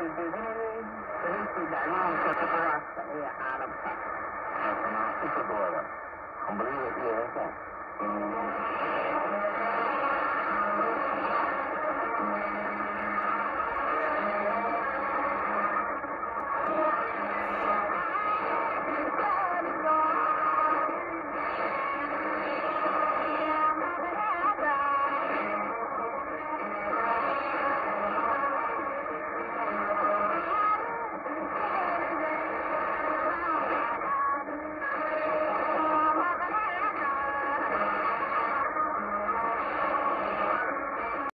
الجزائر iya kan.